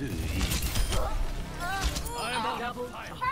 to easy. I'm on fire.